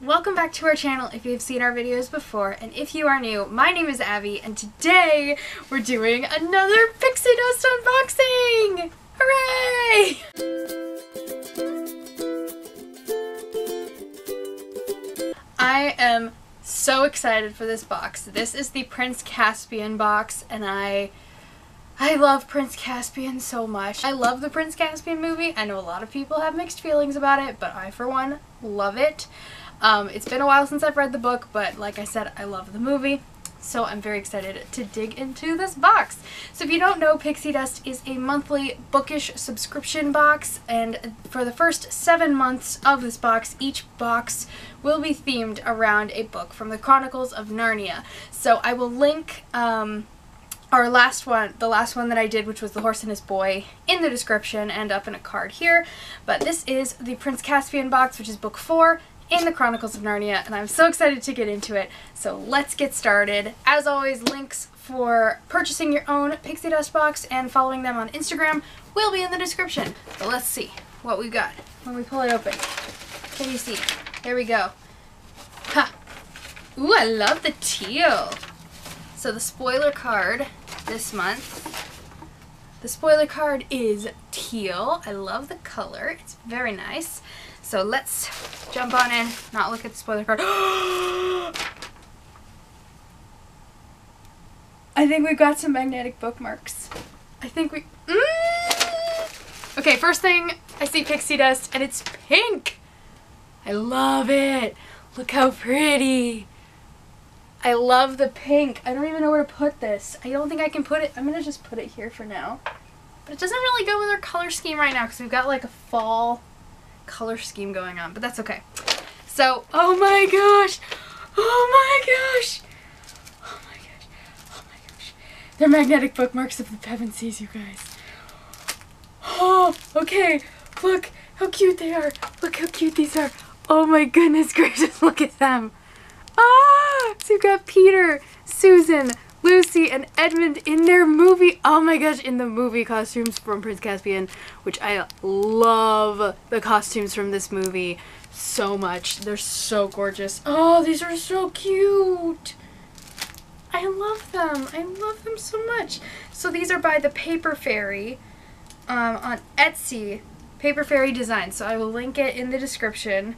Welcome back to our channel if you've seen our videos before, and if you are new, my name is Abby, and today we're doing another Pixie Dust unboxing! Hooray! I am so excited for this box. This is the Prince Caspian box, and I I love Prince Caspian so much. I love the Prince Caspian movie. I know a lot of people have mixed feelings about it, but I, for one, love it. Um, it's been a while since I've read the book, but like I said, I love the movie. So I'm very excited to dig into this box. So if you don't know, Pixie Dust is a monthly bookish subscription box, and for the first seven months of this box, each box will be themed around a book from the Chronicles of Narnia. So I will link um, our last one, the last one that I did, which was The Horse and His Boy, in the description and up in a card here. But this is the Prince Caspian box, which is book four, in the Chronicles of Narnia, and I'm so excited to get into it. So let's get started. As always, links for purchasing your own Pixie Dust box and following them on Instagram will be in the description. But let's see what we've got when we pull it open. Can you see? There we go. Ha! Ooh, I love the teal. So the spoiler card this month the spoiler card is teal. I love the color. It's very nice. So let's jump on in, not look at the spoiler card. I think we've got some magnetic bookmarks. I think we... Mm! Okay, first thing, I see pixie dust and it's pink. I love it. Look how pretty. I love the pink. I don't even know where to put this. I don't think I can put it. I'm going to just put it here for now. But it doesn't really go with our color scheme right now because we've got like a fall color scheme going on, but that's okay. So, oh my gosh, oh my gosh, oh my gosh, oh my gosh. They're magnetic bookmarks of the Pevensies, you guys. Oh, okay, look how cute they are. Look how cute these are. Oh my goodness gracious, look at them. Ah, so you've got Peter, Susan, Lucy and Edmund in their movie, oh my gosh, in the movie costumes from Prince Caspian, which I love the costumes from this movie so much. They're so gorgeous. Oh, these are so cute. I love them. I love them so much. So these are by the Paper Fairy um, on Etsy. Paper Fairy Design. So I will link it in the description.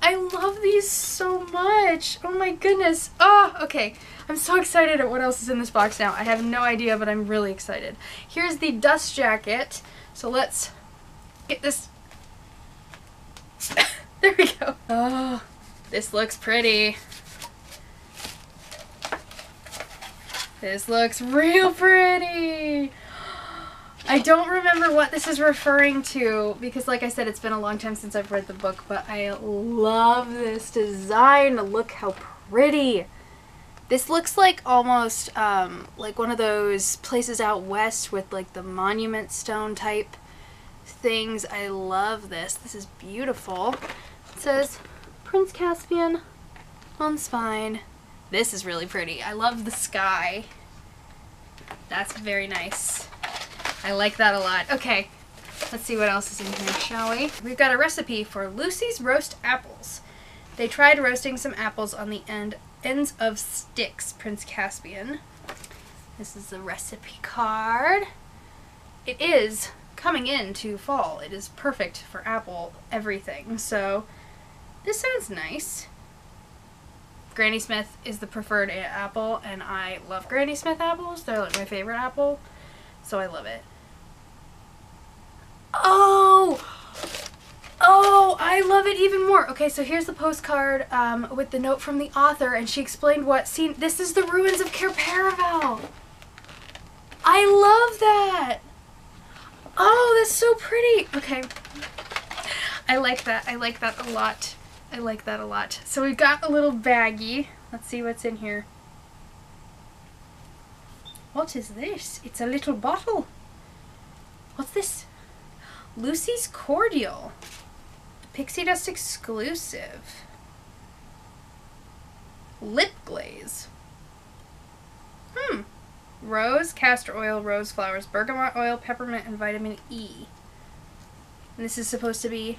I love these so much. Oh my goodness. Oh, okay. I'm so excited at what else is in this box now. I have no idea, but I'm really excited. Here's the dust jacket. So let's get this. there we go. Oh, this looks pretty. This looks real pretty. I don't remember what this is referring to because like I said it's been a long time since I've read the book but I love this design. Look how pretty. This looks like almost um, like one of those places out west with like the monument stone type things. I love this. This is beautiful. It says Prince Caspian on spine. This is really pretty. I love the sky. That's very nice. I like that a lot. Okay, let's see what else is in here, shall we? We've got a recipe for Lucy's roast apples. They tried roasting some apples on the end ends of sticks, Prince Caspian. This is the recipe card. It is coming into fall. It is perfect for apple everything. So this sounds nice. Granny Smith is the preferred apple, and I love Granny Smith apples. They're like my favorite apple, so I love it. Oh! Oh, I love it even more. Okay, so here's the postcard um, with the note from the author, and she explained what scene. This is the ruins of Cair Paravel. I love that. Oh, that's so pretty. Okay. I like that. I like that a lot. I like that a lot. So we've got a little baggie. Let's see what's in here. What is this? It's a little bottle. What's this? Lucy's Cordial. Pixie Dust exclusive. Lip glaze. Hmm. Rose, castor oil, rose flowers, bergamot oil, peppermint, and vitamin E. And this is supposed to be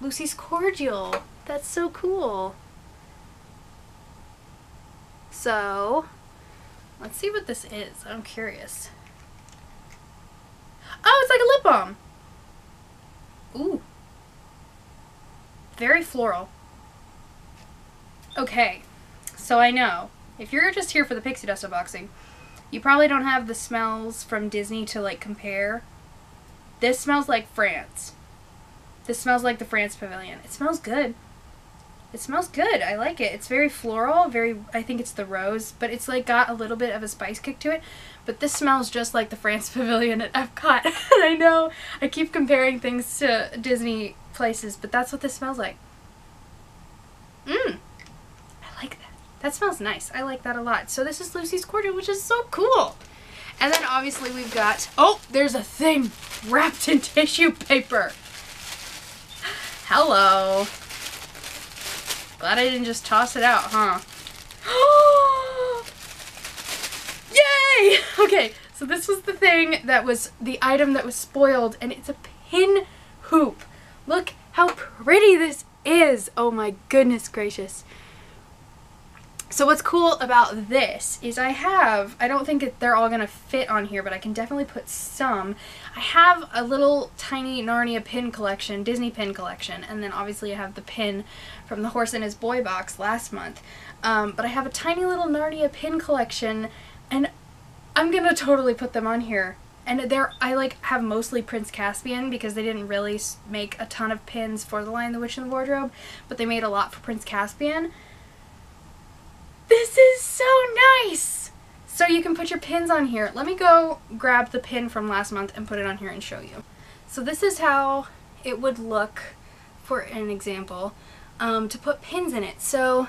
Lucy's Cordial. That's so cool. So, let's see what this is. I'm curious. Oh, it's like a lip balm. Ooh. Very floral. Okay, so I know. If you're just here for the Pixie Dust unboxing, you probably don't have the smells from Disney to like compare. This smells like France. This smells like the France Pavilion. It smells good. It smells good. I like it. It's very floral, very I think it's the rose, but it's like got a little bit of a spice kick to it. But this smells just like the France Pavilion at Epcot. I know I keep comparing things to Disney places, but that's what this smells like. Mmm. I like that. That smells nice. I like that a lot. So this is Lucy's Cordial, which is so cool. And then obviously we've got, oh, there's a thing wrapped in tissue paper. Hello. Glad I didn't just toss it out, huh? Yay! Okay, so this was the thing that was the item that was spoiled, and it's a pin hoop. Look how pretty this is. Oh my goodness gracious. So what's cool about this is I have, I don't think that they're all going to fit on here, but I can definitely put some. I have a little tiny Narnia pin collection, Disney pin collection, and then obviously I have the pin from the Horse and His Boy box last month. Um, but I have a tiny little Narnia pin collection, and I'm going to totally put them on here. And they're, I like have mostly Prince Caspian because they didn't really make a ton of pins for The Lion, the Witch, and the Wardrobe, but they made a lot for Prince Caspian. This is so nice! So you can put your pins on here. Let me go grab the pin from last month and put it on here and show you. So this is how it would look, for an example, um, to put pins in it. So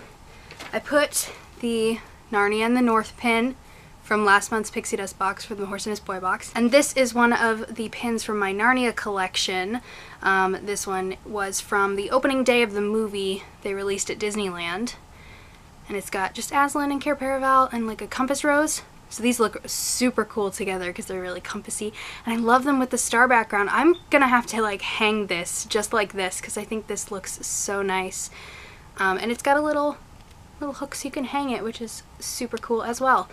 I put the Narnia and the North pin from last month's Pixie Dust box from the Horse and His Boy box. And this is one of the pins from my Narnia collection. Um, this one was from the opening day of the movie they released at Disneyland and it's got just Aslan and Cair Paravel and like a compass rose. So these look super cool together because they're really compassy. And I love them with the star background. I'm gonna have to like hang this just like this because I think this looks so nice. Um, and it's got a little little hook so you can hang it, which is super cool as well.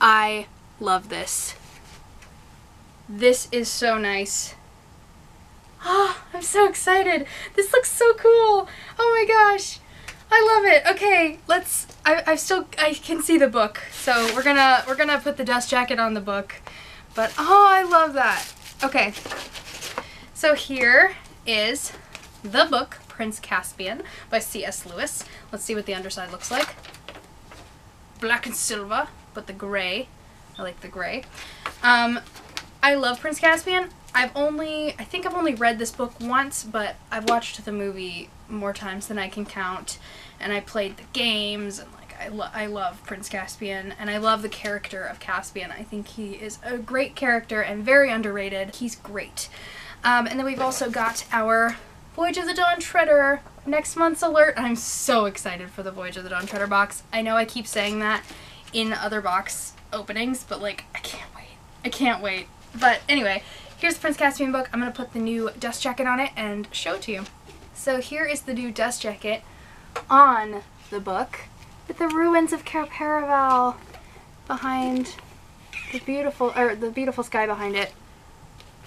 I love this. This is so nice. Oh, I'm so excited. This looks so cool. Oh my gosh. I love it. Okay, let's. I, I still I can see the book, so we're gonna we're gonna put the dust jacket on the book. But oh, I love that. Okay, so here is the book Prince Caspian by C.S. Lewis. Let's see what the underside looks like. Black and silver, but the gray. I like the gray. Um, I love Prince Caspian. I've only, I think I've only read this book once, but I've watched the movie more times than I can count, and I played the games, and like I, lo I love Prince Caspian, and I love the character of Caspian. I think he is a great character and very underrated. He's great. Um, and then we've also got our Voyage of the Dawn Treader next month's alert. I'm so excited for the Voyage of the Dawn Treader box. I know I keep saying that in other box openings, but like, I can't wait. I can't wait. But anyway, Here's the Prince Caspian book. I'm going to put the new dust jacket on it and show it to you. So here is the new dust jacket on the book with the ruins of Cair Paravel behind the beautiful, or the beautiful sky behind it.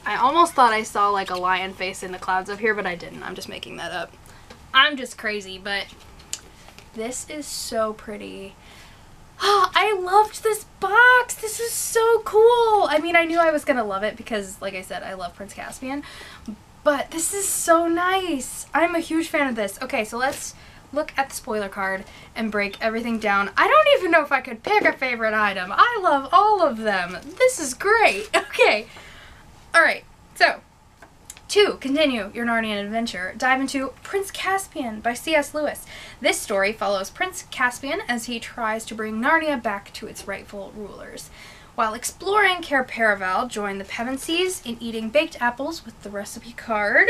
I almost thought I saw like a lion face in the clouds up here, but I didn't. I'm just making that up. I'm just crazy, but this is so pretty. Oh, I loved this box. This is so cool. I mean, I knew I was going to love it because, like I said, I love Prince Caspian. But this is so nice. I'm a huge fan of this. Okay, so let's look at the spoiler card and break everything down. I don't even know if I could pick a favorite item. I love all of them. This is great. Okay. All right. So, to continue your Narnian adventure, dive into Prince Caspian by C.S. Lewis. This story follows Prince Caspian as he tries to bring Narnia back to its rightful rulers. While exploring, Cair Paravel join the Pevensies in eating baked apples with the recipe card.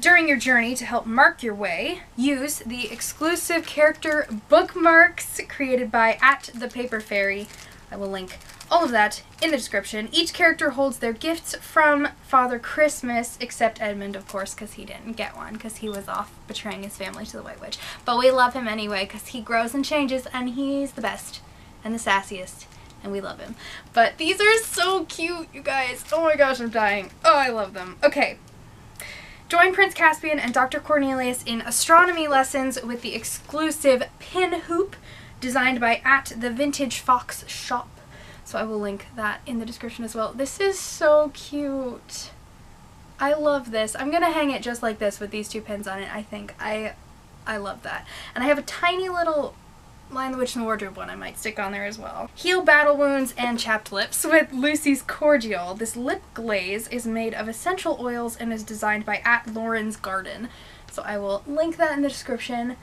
During your journey to help mark your way, use the exclusive character bookmarks created by at the Paper Fairy I will link all of that in the description. Each character holds their gifts from Father Christmas, except Edmund, of course, because he didn't get one, because he was off betraying his family to the White Witch. But we love him anyway, because he grows and changes, and he's the best and the sassiest, and we love him. But these are so cute, you guys. Oh my gosh, I'm dying. Oh, I love them. Okay. Join Prince Caspian and Dr. Cornelius in astronomy lessons with the exclusive pin hoop designed by at the Vintage Fox Shoppe. So I will link that in the description as well. This is so cute. I love this. I'm going to hang it just like this with these two pins on it, I think. I I love that. And I have a tiny little Lion the Witch and the Wardrobe one I might stick on there as well. Heal battle wounds and chapped lips with Lucy's Cordial. This lip glaze is made of essential oils and is designed by at Lauryn's Garden. So I will link that in the description.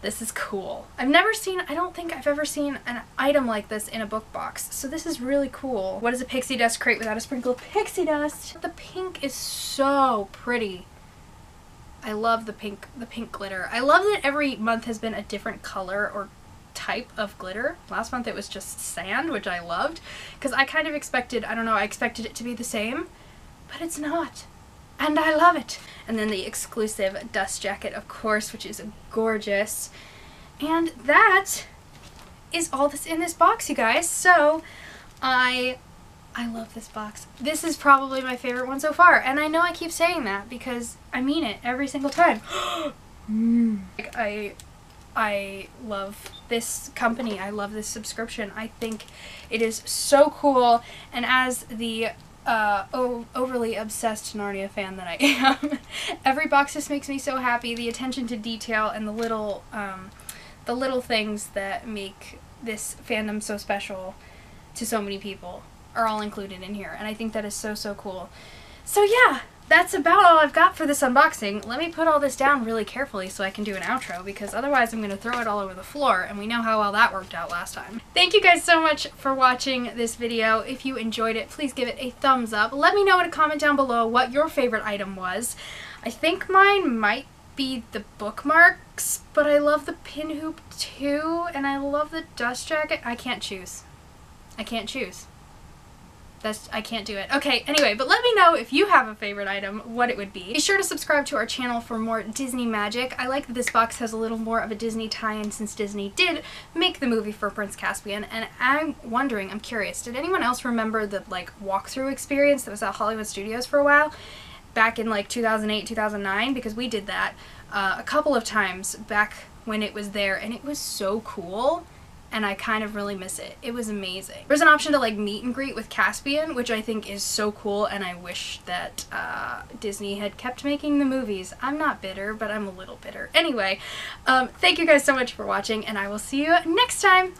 This is cool. I've never seen, I don't think I've ever seen an item like this in a book box. So this is really cool. What is a pixie dust crate without a sprinkle of pixie dust? The pink is so pretty. I love the pink the pink glitter. I love that every month has been a different color or type of glitter. Last month it was just sand, which I loved, because I kind of expected, I don't know, I expected it to be the same, but it's not. And I love it. And then the exclusive dust jacket, of course, which is gorgeous. And that is all that's in this box, you guys. So, I I love this box. This is probably my favorite one so far. And I know I keep saying that because I mean it every single time. like, I I love this company. I love this subscription. I think it is so cool. And as the uh, overly obsessed Narnia fan that I am, every box just makes me so happy. The attention to detail and the little, um, the little things that make this fandom so special to so many people are all included in here. And I think that is so, so cool. So yeah, that's about all I've got for this unboxing. Let me put all this down really carefully so I can do an outro because otherwise I'm going to throw it all over the floor and we know how well that worked out last time. Thank you guys so much for watching this video. If you enjoyed it, please give it a thumbs up. Let me know in a comment down below what your favorite item was. I think mine might be the bookmarks, but I love the pin hoop too, and I love the dust jacket. I can't choose. I can't choose. That's I can't do it. Okay, anyway, but let me know if you have a favorite item, what it would be. Be sure to subscribe to our channel for more Disney magic. I like that this box has a little more of a Disney tie-in since Disney did make the movie for Prince Caspian, and I'm wondering, I'm curious, did anyone else remember the like walkthrough experience that was at Hollywood Studios for a while? Back in like 2008, 2009, because we did that uh, a couple of times back when it was there, and it was so cool and I kind of really miss it. It was amazing. There's an option to like meet and greet with Caspian, which I think is so cool and I wish that uh, Disney had kept making the movies. I'm not bitter, but I'm a little bitter. Anyway, um, thank you guys so much for watching and I will see you next time.